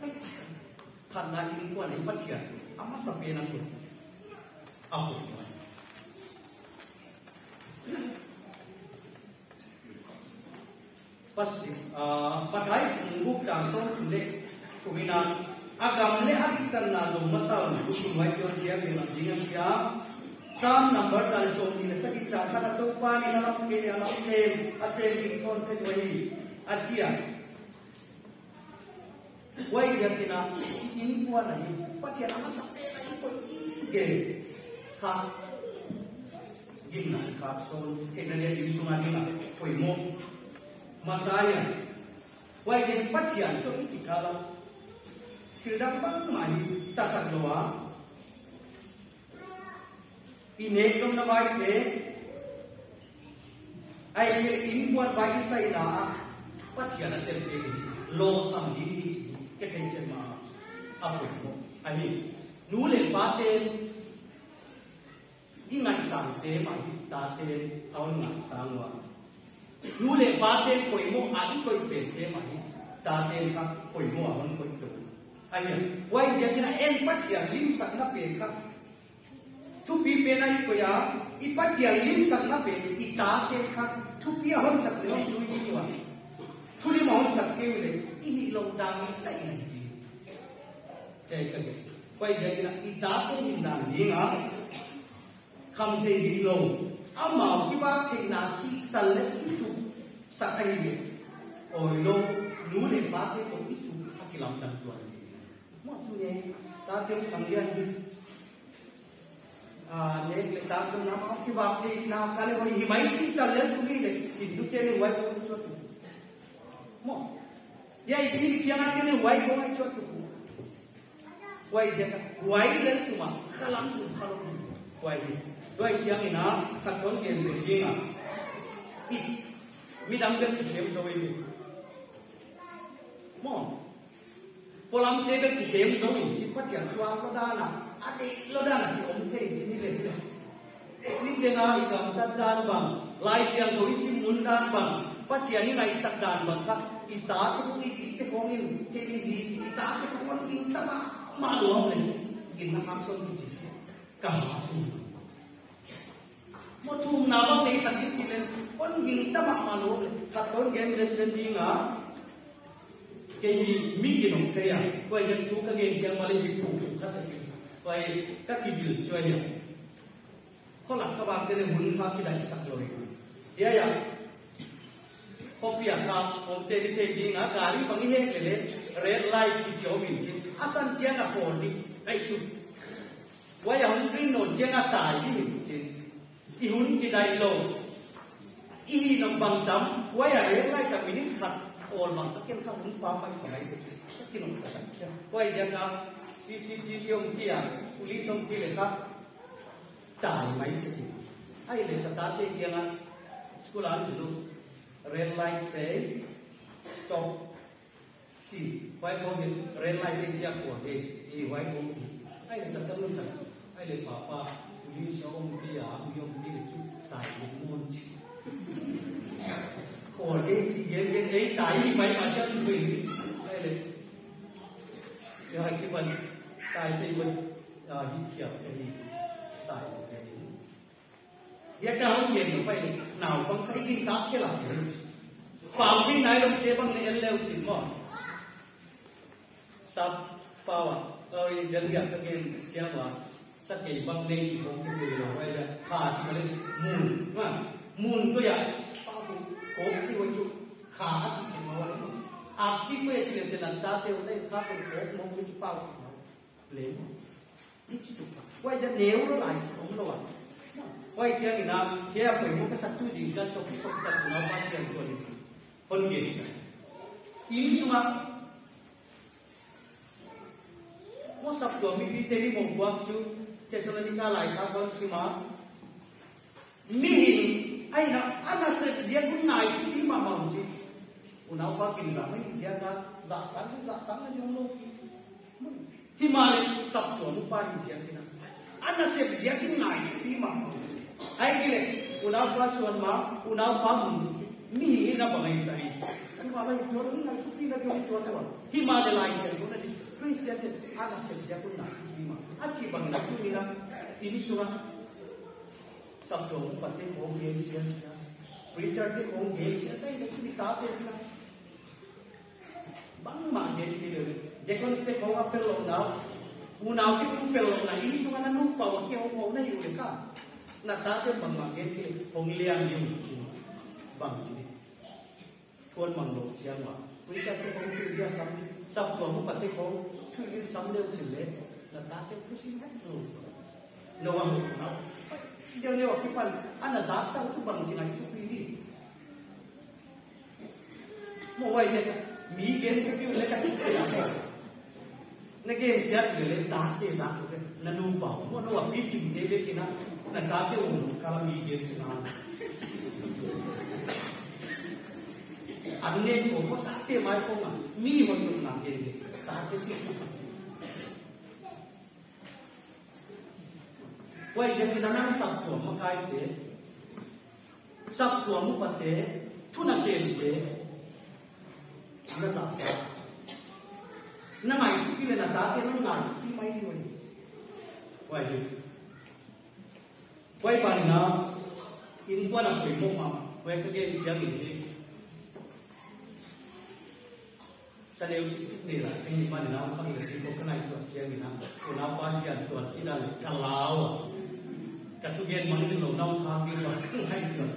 là là những son đi đam in quan là lại chuyện đó là quỷ cũng mà khan na in ko nei pathia là sa pe na ko apo pasi pakai buk chang song le kumina agam le akitan na do masal ku mai yon dia ke na dia sia sam number sa so ni sa ki cha kana to pa ni na ke ni na te ase ki kon pe wai achia wai dia ke là in kwa na ni pa ke na sa pe na ni ko ke kha gim na ka so ke na ni su ma ni na ko mo masaya wai dia patian to ikala kildang bang mai tasak doa ine trong nó vai thế. Ai ke in buat vai sai hiện là tiền tiền lô lo đi cái thành chân mà âm ma apo anh ai nú lên ba tên đi ngai sang te ma ta tên tao ngai sáng wa nú lên ba tên quỷ mô a quỷ koi thế mà ma ta te ka koi mo a hon koi tu Ayan. Why is yan na en patia lim sak na pe ka. Tu pi pe na i ko ít i patia lim sak nó pe ít ta ke ka tu pi hon sak le tu i ni. Tu li ma kêu sak ke le i ni lo dang này. I thế cái ka quay về là y tá cũng ta ke gì ngã không thể Kam te di lo. cái bác thì là chỉ tần lên ít i tu sak ai ni. Oi lo nu le ba te ko i tu lòng ki lam dan tuan này ta tiêu thằng liên đi. À ne le ta tiêu na ma ki ba ti na ka le hi mai chi ta le tu ni cũng ki du te le wai ko cho tu mo ya i ni ki na ke ne wai ko mai cho tu wai je ka wai le tu ma khalam tu khalam wai ni wai chiang ina khat kon ke le ji nga i mi dam ke ki hem so wi mo polam te be ki hem zo in chi pa tiang tua ko da na ade lo da na ki om te chi ni le ni te na i kam ta dan bang. Lai siang ko isi, mun dan bang pa tiang ni nai sak dan bang ka i ta ko ki ji te ko ni te ni ji i ta te ko ni kin ta ma ma lo le kin na ham so ki ji ka ha su mo thum na bang nei sak ki le on gin ta ma ma lo le ka ton gen gen gen bi nga cái gì mi cái nông cây à quay dân chú các game chẳng mà lên dịch vụ các sự quay các cái gì cho anh có là các bạn cái này muốn phát cái đại sắc rồi ya ya kopi aka om te ni te di nga gari pangi he le le red light ki cho min chi asan che nga phone ni ai chu wa ya hun green no che nga tai ni min chi i hun ki dai lo i no bang tam wa ya red light ka min khat all bang sa ken kha hun pa mai sai sa kin on ka kya wa ya ka CCTV ông kia. Police ông kia. Le ka tai mai si ai le ka ta te kia nga school an chu red light says, stop. See quay go in red light in chia của thế thì quay go ai là tâm luôn chẳng. Ai là papa police ông kia ông kia chu tại môn của cái chị cái cái ấy tại mấy mà chân mình. Đây là cái hai cái vấn tại cái vấn à đi kiểu cái gì? Tại khela ಏನು ಪೈ ನಾವು lo ke bang le leo chin mo sap pawa oi del ya ka gen chia wa sa ke bang le chi bang ke le lo pai la kha chi le mun ma mun ko ya pa ko ko ki wo chu kha chi ma wa le ap si ko ye le te nan ta te o le kha ko ko mo ko chu pa le mo quay ra nếu nó lại là rồi một cái sắc tu gì ra cho cái công tập nó phát triển của mình phân biệt ý suma mo sắp của mình bị tê đi một quang chú thế sao đi cả lại cả con suma mi ai na ana sẽ giết cũng này chú đi mà mong chứ unau pa kin ra mai giết na za tan za tan na yung lo hi mà sắp của nó pa giết anasebziakin naipima aikile unaupasuanma unaupamunji mihi nabalaitai kubalaitorinakufinakioituatua himalelaisenunani kristiaten anasebziakun naipima acibangatunina ini surah sabdo pate kohgensia preacher ke kohgensia sai lekin kaatetna bang ma gedile dekon ste kowa fellow now lo u na ki ku fel na ini suwa na nu pa wa ke o ko na yu le ka na ta te bang ma cái ni le hong liang yu bang chi tuan mang lo chiang ma preacher te ko ge dia sam sab to mu pa te ko tu ni sam le chi le na ta te ku sin ha tu no wa no điều này cái phần anh là giáp sao cũng bằng chỉ là cái quý vị một vài chuyện mỹ kiến sẽ kêu lấy cái chút cái này nó cái sẽ kêu lấy đá cái giáp cái nó nu bảo mà nó bảo mỹ chỉnh thế với cái nó nó đá cái ông cái là mỹ kiến sẽ làm anh nên có có đá cái máy không à Mi một người làm cái gì? Đá cái gì quay chân thì nó năng sập của một cái thế sập của một vật thế thu nó xem thế na mai sập le mày chút kia là đá thế nó ngàn wai mấy wai pa ni quay in kwa in qua là ma wai ka quay ja mi chơi gì sa leo chik chik ni la cái ni mà nó không được chỉ có cái này tuột chơi gì nào của nó qua xiên tuột chỉ là cả lao cả tu viên mang ni lo na ka ki to không hay được.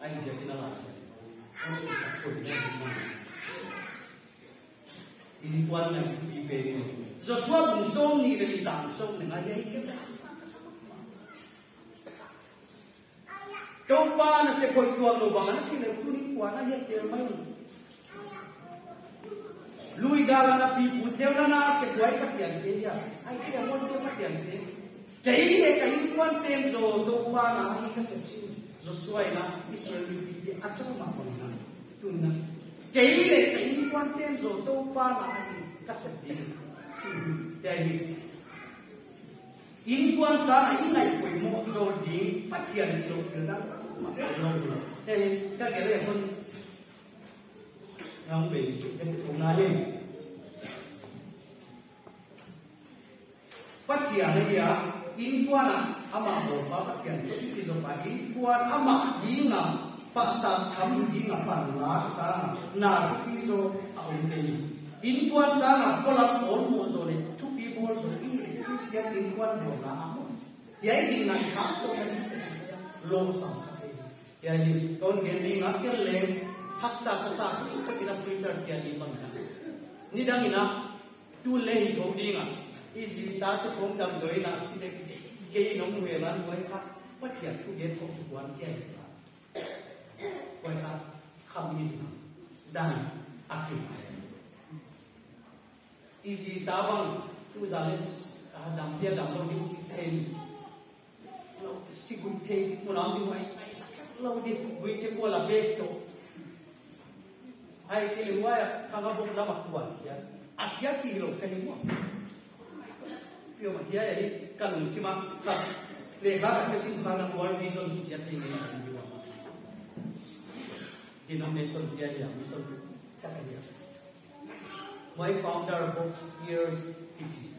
Anh sẽ cái nào lại, không sẽ chặt tuổi ra in quan này đi về ni rồi xóa vùng sông ni là đi tạm sông này ngay đây. Cái tạm sao cái sao câu na se sẽ tuang lo lỗ na ki le ku ni kwa qua ye hiện tiền mấy. Lui gala na pi put te na na se quay bắt tiền thế ya ai kia muốn deu bắt tiền thế? Cái ka cái quan tem zo đâu qua là ai ka se chi Joshua xoay Israel ni bị ăn trong mà còn na tu na cái này cái quan tên rồi đâu ba là ai cái sự chịu đây in quan sa là in này quỷ mộ rồi đi phát hiện rồi cái đó mà rồi. Đây các cái này không không bị cái cũng na đi. Phát hiện này à in quan à ama hồ ba phát hiện, cái gì mà? In quan ama gì ngà bắt tạm thắm gì ngập bản lá sa na cái rồi à ông cái in quan sa ngà có là ổn một rồi đấy thu pi bol rồi in cái in quan hồ là amo vậy thì ngà khá số cái lô sang cái gì con cái gì ngà cái lên haksa kasa ka kina preacher kia ni bang na ni dang ina tu le hi ko ding a easy ta tu kom dam doi na si de ke no mu he lan wai ka pa kia tu ge ko tu kia easy ta bang tu za le gì pia dam lo ni chi thei lo si gun thei mu nam di wai cũng sa lo làm gì te lâu la be to hai qua là wa ka ga bo la ma kuan ya asia chi lo ka ni mo chỉ ma cái ya mà lu mà kia ấy cần ga ka si ka na cái xin son là ti ni ni biết ma denomination ya ya mi son ka ka ya my founder book years teaching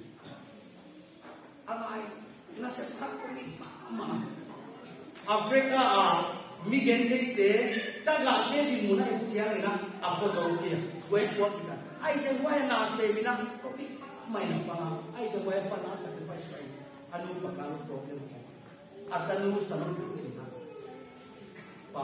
amai na sa ka ko ni ma Africa ah mi gen thế tế ta làm thế thì muốn ai cũng chia na à có dấu kia quay qua kia ai chẳng quay na se mi na có cái mày na pa ai chẳng quay pa na sacrifice vậy anu pa ka lu problem. Ko at anu sa lu ku chi na. Pa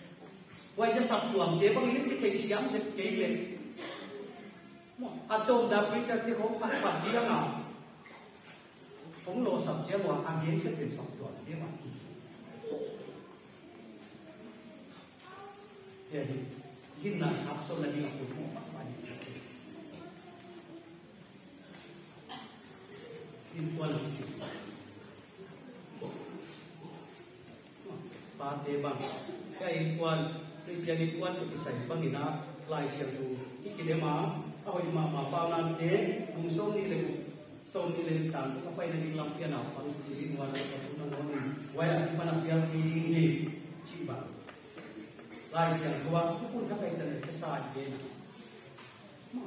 wai ja sap tuam te bang lim ti thei siam je ke le mo atom da pi cha ti khong pat pat dia na khong lo sap che wa ang ye se pe sap tuam te ma ki ye ni gin na hak so la ni aku mo ma ni in kwal ni si pa te bang ka in kwal Kristiani kuat tu kisah pangina lai siang tu. Ikine ma au ima ma pa nan ni le bu ni le tan ka pai lam kia na pa ni ti ni. Wa na ka mana dia. ni ni. Lai siang tu wa pun ka kai ta ni ma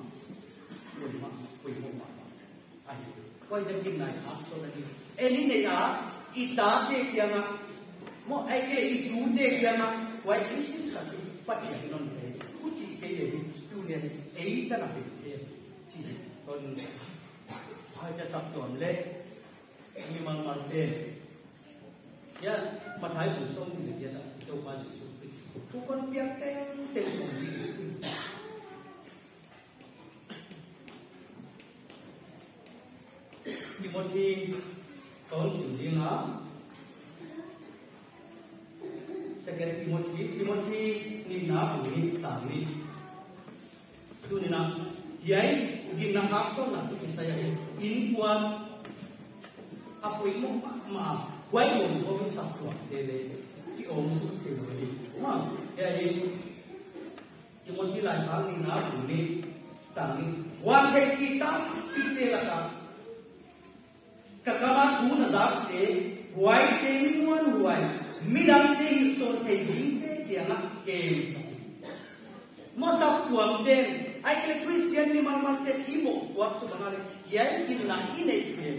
ko ma ko mo ma. Ai ko kin nai ha so ni ne ya ita te kia mo ai ke i tu quay cái sinh why listen sabi pati ang non eh kuchi kaya ni tunen eh ta na eh chi kon haja sab ton le ni mang mà te ya mà hai của sông thì biết là đâu ba gì xuống chú con biết tên tên của mình thì một khi có chủ đi nó second Timothy. Timothy ni na ni ta tu ni na yai ginahakso na kaso na tu saya in kuan apoy mo ma wai mo ko sa tu dele de ki om su ke mo ni ma ya ni ki lai ka ni na tu ni ta wa ke kita ta. La ka kakama tu na zap te wai te ni muan wai mi dam te ni so te ding te dia na ke sa mo sa tuam te ai ke christian ni man man te imo wa su banale yai in na ine pe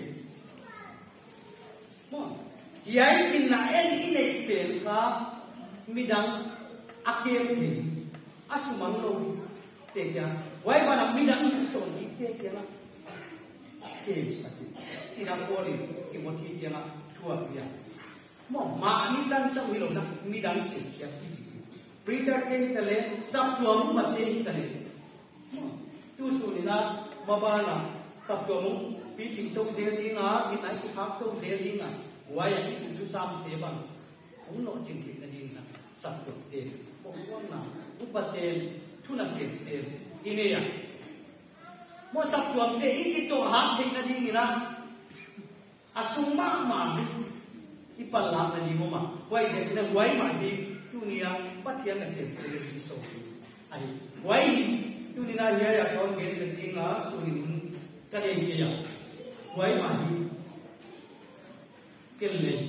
mo yai in na en ine pe ka midang akem ke asumang lo te kya wai ba na midang in so ni te kya na ke sa mo ti kya na chua ya mo ma ni dan chau hi lo na midang se kya này preacher ke tale sab tuam ma te tale tu su ni na ba na sắp cho mong pi chỉnh tông dễ đi ngã bị nãy cái khác tông dễ đi ngã. Ngoài cái cũng chú sam thế bằng cũng nói chuyện kỹ là đi ngã sắp cho tiền, cũng có nào cũng bắt tiền, thu là xiên thế ini ya mo sắp cho thế ít cái tổ hát thế là sung ngã. À, mà. ma ma ipal la na ni mo ma wai je na wai ma di tu ni ya pat ya na se te ni so ai wai tu ni na ya ya ko nge te ti nga su ni cái này kia ya quay mà đi cái này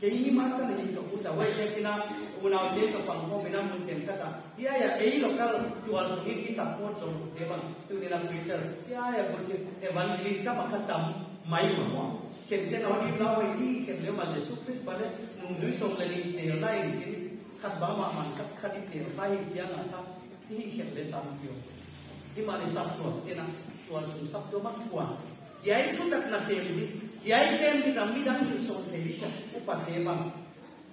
cái gì mà cái này to cũng tawai cái kina unau je to pang ko bina mun ken kata ya ya ei lokal jual sungi di support so dewan tu ni na future ya ya ko evangelist ka makatam mai mo ken ken on di lawa i ken le ma jesu christ bale nung dui song le ni te lai ji khat ba ma man khat khat di te lai ji na ta hi ken le tam kyo di ma le sap to kena tuan sum sap to mak kwa yai thu tak na sem di yai ken bi dam mi dam ni so te di cha upa te bang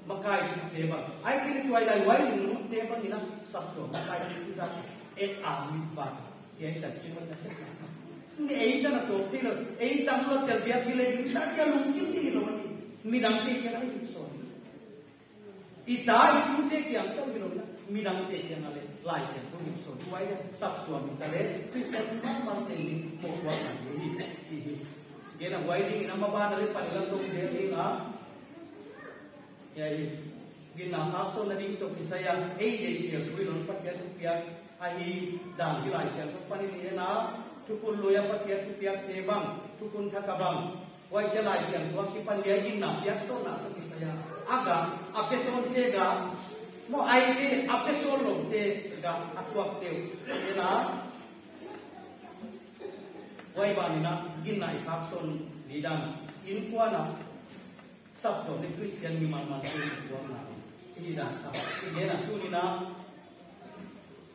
makai te bang ai ki tu ai dai wai ni te bang ni na sap to makai tu sa e a mi ba yai tak chi man na se ni ei ta na to ti lo. Ei tam lo tel bia ki le di ta cha lung ki ti lo ni mi dam te ke na ni so i ta i tu te ki am chau ki lo na mi dam te ke na le lai se ko ni so tu ai sap to mi ta le christian ma ma te ni. Mo wa na ni? Chi hi ge na wai ding na ma ba na le pa lang to de ni na ya i ge na ha so na ding to ki sa ya ei de ki tu lo pa ke tu pia a hi dang ki lai se ko pa ni ni na tukun loya patia ya pa ke tu te bang tu kun bang wai cha lai se ko ki pan dia in na pia so na to ki aga, ape so te ga? Mo ai ni, ape so lo te ga? Atuak te na wai ba ni na gin nai khap so ni dan in kwa na sab to ni christian ni man man ko ni kwa na ni dan ta ni na tu ni na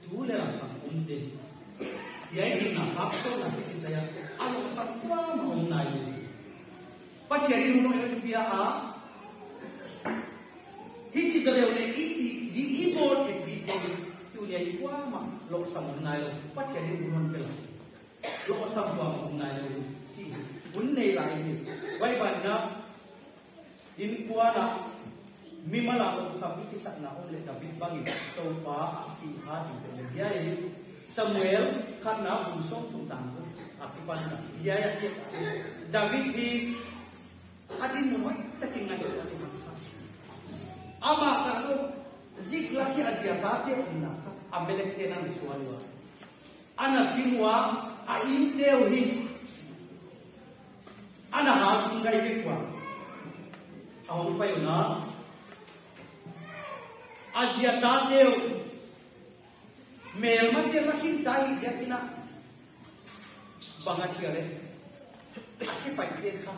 tu le na ka um te yai ni na khap son na ki sa ya alo sa kwa ma um nai ni bắt chẹt đi nó em bia à hi chỉ giờ đều này ít chỉ đi ít bộ thì đi thì tu này quá mà lộ sầm này bắt chẹt đi nó lo là lộ sầm vào này chỉ muốn này là gì? quay bạn nó in qua na mi mala ko sa bi sa na on le David bangi to pa aki ha di ya Samuel khat na bu som tu tang aki pan na ya ya David hi adin mo ta king na ama ka no zik la ki azia ta te na amelek te na sualwa ana sinwa a in teo hi ana ha ngai ke kwa ahong pa yun na Asia tateo mel ma te makin dai dia pina banga tiare asi pai te kha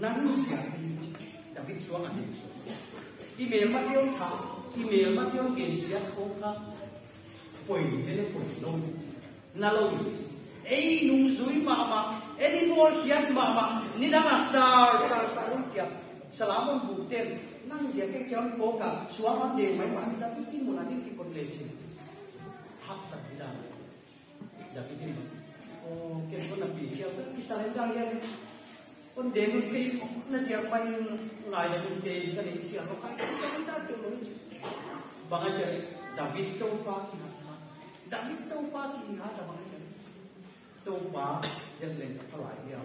nan sia David suang ane so email ma te tha email ma te gen sia ko kha poi ele poi lo na lo ei nung zui ma ma any more hian ma ma ni na sar sar sar. Tiap salamun bukten nang zia ke chon ko ka suama de mai wan da pi mo na ni ki kon le paksa hak sa Dapat da pi ni o ke ko na pi ya ki sa le da ya kon de ke na zia pa ni ngai da ke ka ni ki ro ka ki sa da to lo chi David to pa ki David to pa ki ha da banga che pa yang le ka lai ya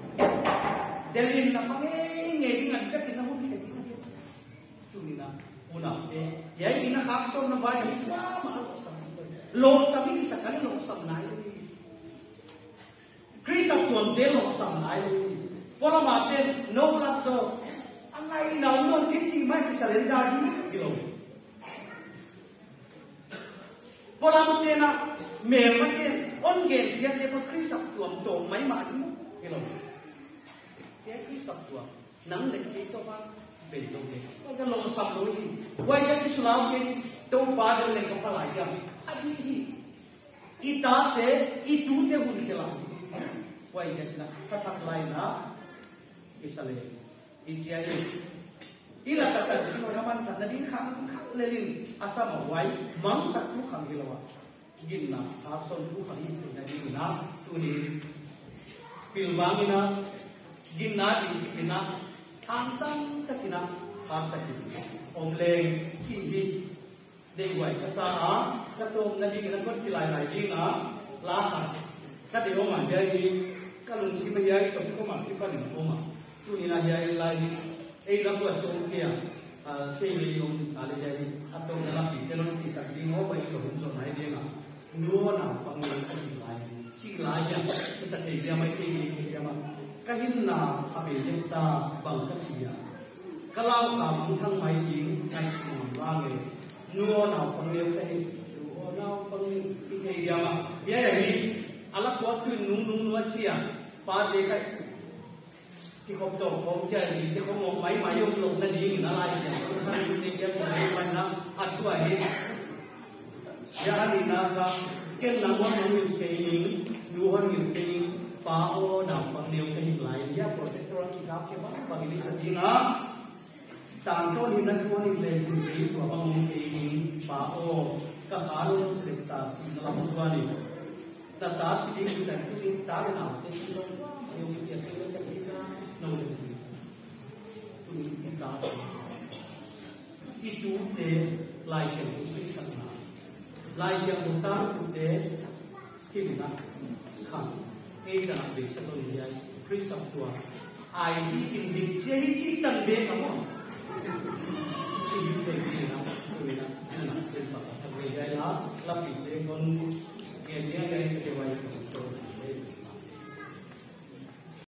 Delin na pangi ngayon ngan ka pina mo ki tu na una Eh, yay, i na ba? som na ba ni wa ma lo nai Chris tuan de lo nai no la so angai na no ti chi mai ki sa da ni ki lo pora na me on gen sia te ko Chris tuan to mai ma ni ki lo te tuan nang le ki to ba về đâu đấy cái lòng đối gì quay cái Islam cái đâu ba cái lên có phải lại cái adi hi ita te, itu te hun kela quay cái là các thằng lại na Israel India ini ila kata di mana man kan nadi khang khang lelin. Asa ma wai, mang sak tu khang hilawa gin na ha son tu khang itu. Nadi na tu ni. Filmangina gin na. Di na hàng sang ta kina đi quậy kina om leng chi hi de guai ka sa a ka tom na di na ko chi lai lai ding a la ha ka de oma ya hi ka lung si ma ya hi to ko ma ki pa ni oma tu ni na ya lai ni ei la ko chong kia a te ni yong a le ya hi a to na la pi te no ki sa di ngo bai to hun so nai de nga nuo na pa ngi ko ni lai chi lai ya ki sa te ya mai ke ni ya ma kahin na abe ta bang ka chia kalau kam thang mai ding ngai su wa nge nuo na pang ka hin nuo na pang ki ke ya ma ya ya ni ala ko tu nung nung nuo chia pa de ka ki ko to ko cha ji ki ko mo mai mai yong lok na ding na lai sia ko ka ni ni ya sa mai man na atua he ya ni na ka ken na mo mo ke ni nuo han ni ke ni pao nam pang nêu cái hình lại ya protector ki kap ke ba ba ni sa dinga tan to ni na ko ni le chin ki ko ba mong ke ni pao ka haron se ta si na mo swa ni ta ta si ni ta ki ta na te si lo yo ki ya ke ta ki na no ni tu ni ki ta ki tu te lai se ku si sa na lai se ku ta ku te ki na khang ngay cả việc sẽ tôi nhìn thấy Chris of tua ai chỉ tìm việc chế chỉ tận biệt không không chỉ những cái gì nào tôi là nên làเป็นสัตว์ทะเลได้ละรับผิดเองคนเกียรติเนี่ยได้เสียไว้